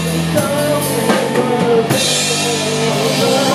Don't ever